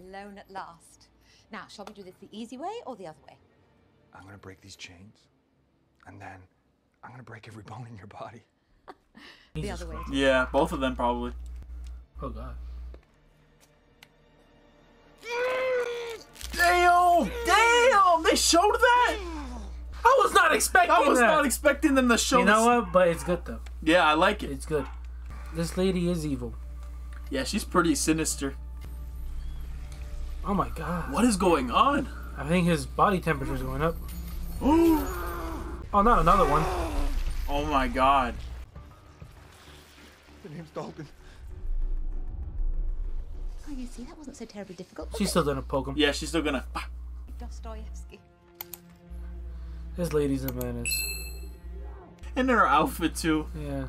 alone at last. Now, shall we do this the easy way or the other way? I'm gonna break these chains, and then I'm gonna break every bone in your body. the Jesus other way. Christ. Yeah, both of them probably. Oh god. Damn! Damn! They showed that. I was not expecting I was that. not expecting them to show. you know this- what? But it's good though. Yeah, I like it. It's good. This lady is evil. Yeah, she's pretty sinister. Oh my god. What is going on? I think his body temperature is going up. Oh, not another one. Oh my god. The name's Dalton. Oh, you see, that wasn't so terribly difficult. She's it? still gonna poke him. Yeah, she's still gonna. Dostoevsky. This lady's a menace. And her outfit too. Yeah.